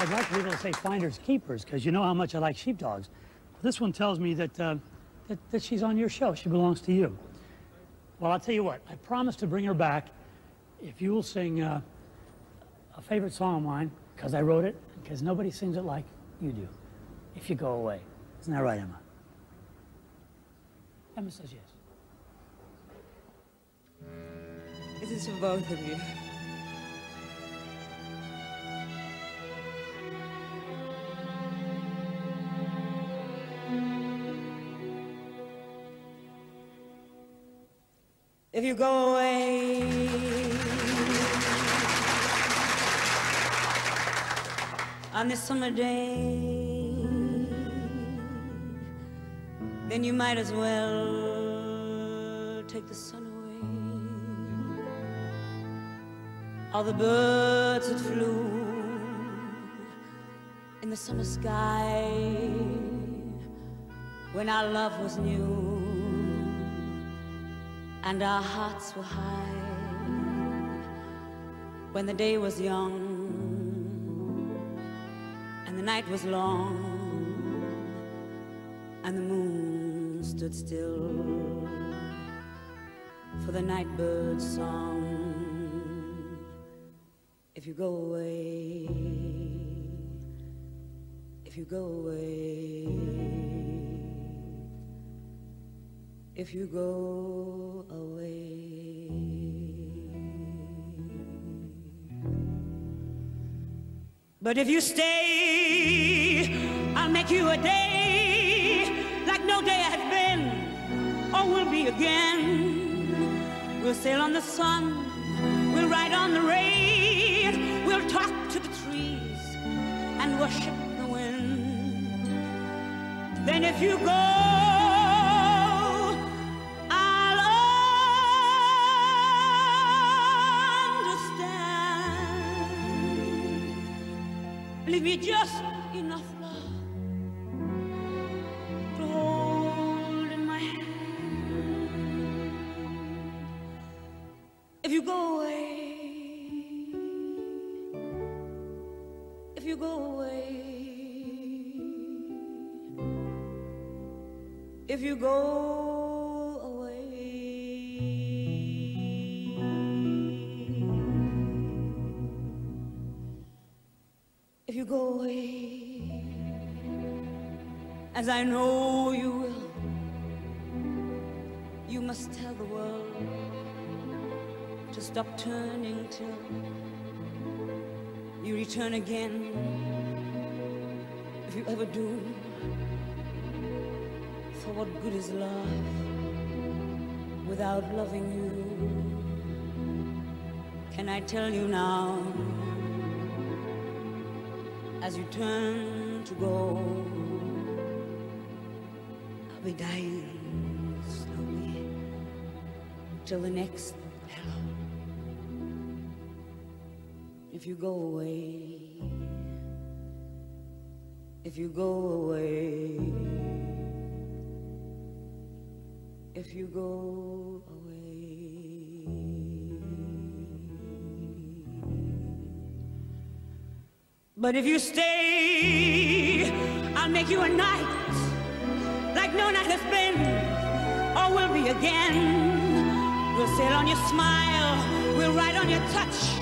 I'd like to be able to say finders keepers because you know how much I like sheepdogs. This one tells me that, uh, that, that she's on your show. She belongs to you. Well, I'll tell you what. I promise to bring her back if you will sing uh, a favorite song of mine because I wrote it because nobody sings it like you do. If you go away. Isn't that right, Emma? Emma says yes. It is for both of you. If you go away, on this summer day, then you might as well take the sun away. All the birds that flew in the summer sky when our love was new and our hearts were high when the day was young and the night was long and the moon stood still for the night bird's song. If you go away if you go away if you go away. But if you stay, I'll make you a day like no day has been or will be again. We'll sail on the sun, we'll ride on the rain, we'll talk to the trees and worship the wind. Then if you go, Give me just enough love to hold in my hand. If you go away, if you go away, if you go if you go away, as I know you will, you must tell the world to stop turning till you return again. If you ever do, for what good is love without loving you? Can I tell you now? As you turn to go. I'll be dying slowly till the next hello. If you go away, if you go away, if you go But if you stay, I'll make you a night like no night has been or will be again. We'll sail on your smile, we'll ride on your touch.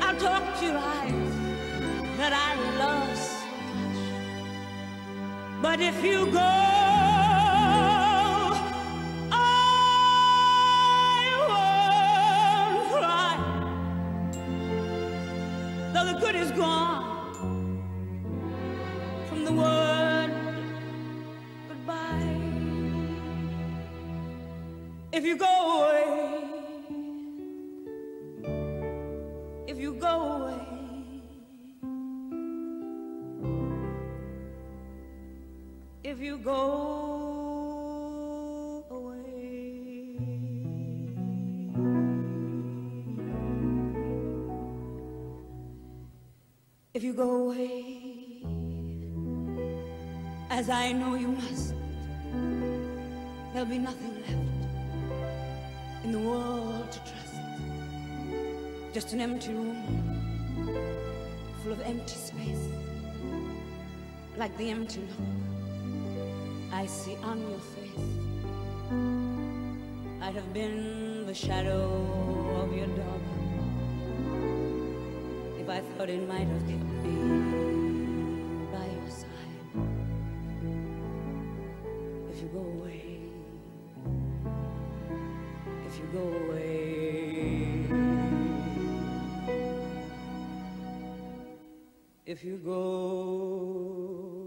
I'll talk to your eyes that I love so much. But if you go, good is gone from the word goodbye. If you go away, if you go away, if you go if you go away, as I know you must, there'll be nothing left in the world to trust. Just an empty room full of empty space, like the empty look I see on your face. I'd have been the shadow of your dog if I thought it might have kept me by your side. If you go away, if you go away. if you go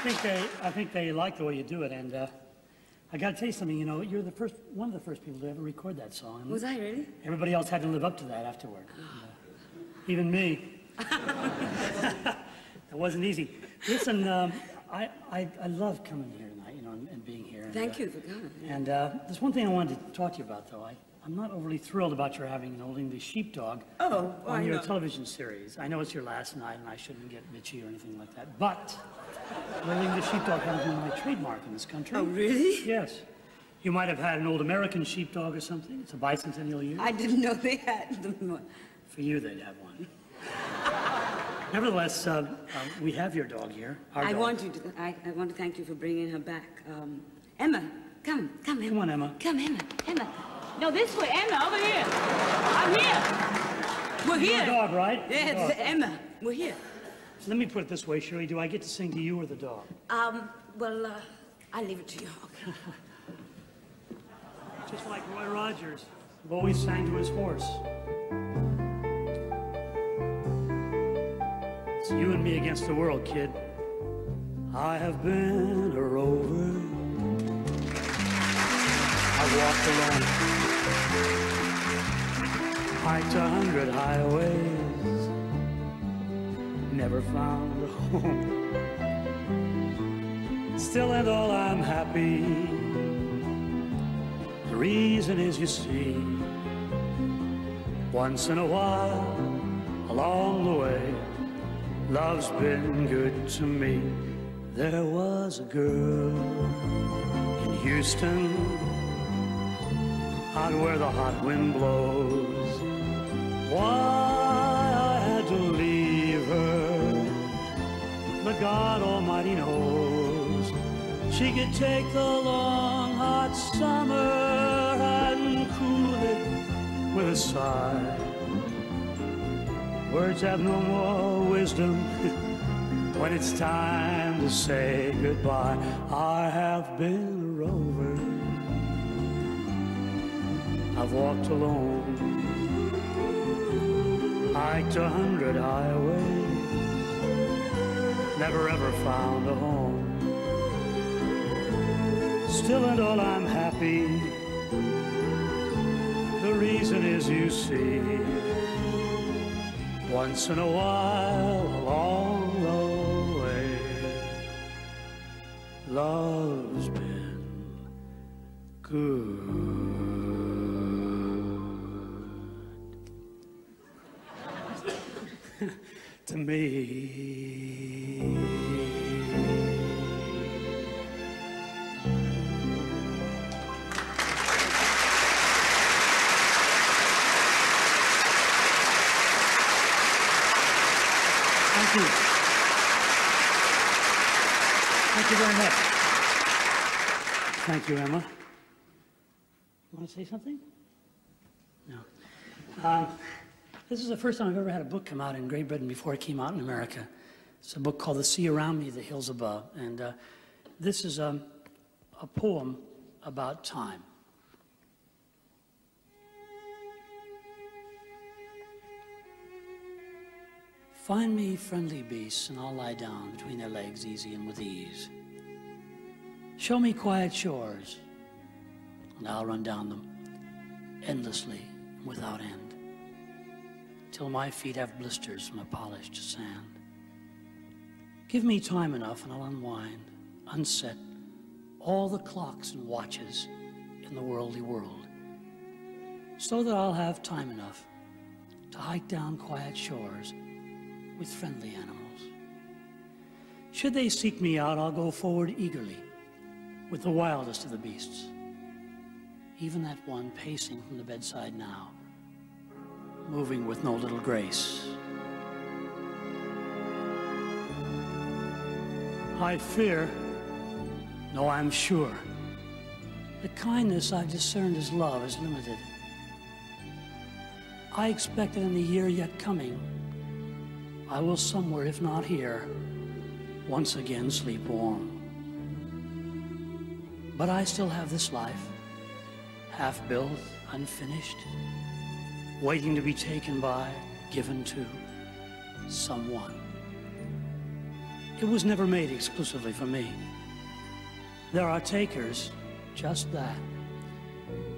think they, I think they like the way you do it, and uh, I got to tell you something. You know, you're the first, one of the first people to ever record that song. Was I really? Everybody else had to live up to that afterward. And, uh, even me. that wasn't easy. Listen, um, I, I, I love coming here tonight, you know, and, and being here. and, Thank uh, you for coming. And uh, there's one thing I wanted to talk to you about, though. I, I'm not overly thrilled about your having and holding the sheepdog Oh, on your television series. I know it's your last night, and I shouldn't get bitchy or anything like that. But holding the sheepdog hasn't been my trademark in this country. Oh, really? Yes. You might have had an old American sheepdog or something. It's a bicentennial year. I didn't know they had them. For you, they'd have one. Nevertheless, uh, uh, we have your dog here. I dog. want you to. I, I want to thank you for bringing her back. Um, Emma, come, come, Emma. Come on, Emma. Come, Emma, Emma. No, this way, Emma, over here. I'm here. We're Your here. dog, right? Yeah, it's Emma. We're here. Let me put it this way, Shirley. Do I get to sing to you or the dog? Um, well, uh, I'll leave it to you. Okay. Just like Roy Rogers, who always sang to his horse. It's you and me against the world, kid. I have been a rover. I walked alone. Hiked a hundred highways. Never found a home. Still and all I'm happy. The reason is, you see, once in a while, along the way, love's been good to me. There was a girl in Houston, out where the hot wind blows. Why She could take the long hot summer and cool it with a sigh. Words have no more wisdom when it's time to say goodbye. I have been a rover. I've walked alone, hiked a hundred highways, never ever found a home. Still and all I'm happy. The reason is you see, once in a while along the way, love's been good to me. Thank you, Emma. You want to say something? No. Um, this is the first time I've ever had a book come out in Great Britain before it came out in America. It's a book called The Sea Around Me, The Hills Above. And uh, this is um, a poem about time. Find me friendly beasts, and I'll lie down between their legs easy and with ease. Show me quiet shores, and I'll run down them endlessly without end, till my feet have blisters from the polished sand. Give me time enough, and I'll unwind, unset all the clocks and watches in the worldly world, so that I'll have time enough to hike down quiet shores with friendly animals. Should they seek me out, I'll go forward eagerly with the wildest of the beasts, even that one pacing from the bedside now, moving with no little grace. I fear, no, I'm sure, the kindness I've discerned as love is limited. I expect that in the year yet coming, I will somewhere, if not here, once again sleep warm. But I still have this life, half built, unfinished, waiting to be taken by, given to someone. It was never made exclusively for me. There are takers, just that,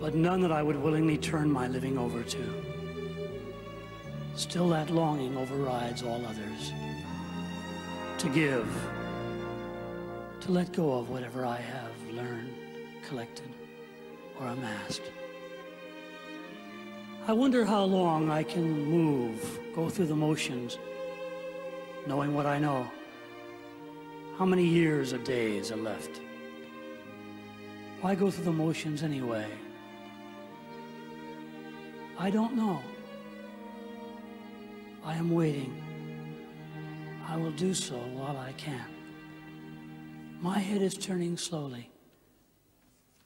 but none that I would willingly turn my living over to. Still that longing overrides all others. To give, to let go of whatever I have learned, collected, or amassed. I wonder how long I can move, go through the motions, knowing what I know. How many years or days are left? Why go through the motions anyway? I don't know. I am waiting. I will do so while I can. My head is turning slowly.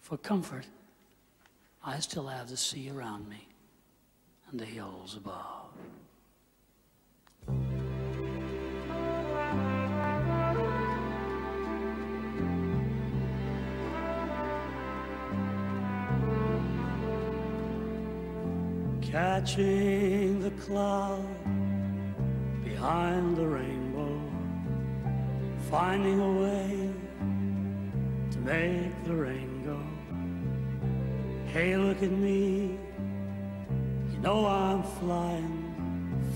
For comfort, I still have the sea around me and the hills above. Catching the cloud behind the rainbow, finding a way to make the rain go. Hey, look at me, you know I'm flying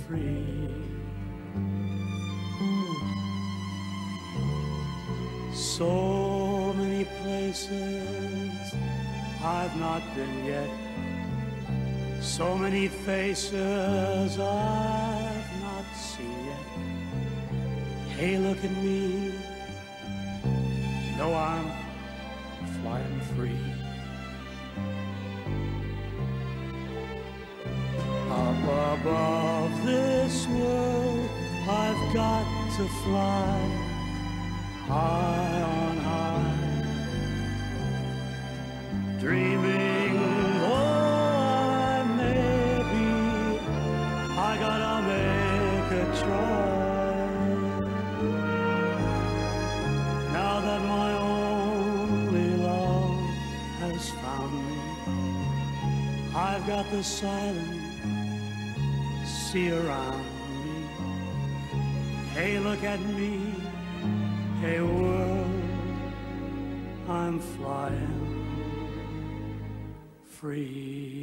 free. So many places I've not been yet. So many faces I've not seen yet. Hey, look at me. You know I'm flying free. Above this world, I've got to fly high on high. Dreaming though I may be, I gotta make a try. Now that my only love has found me, I've got the silent sea around me. Hey, look at me, hey world, I'm flying free.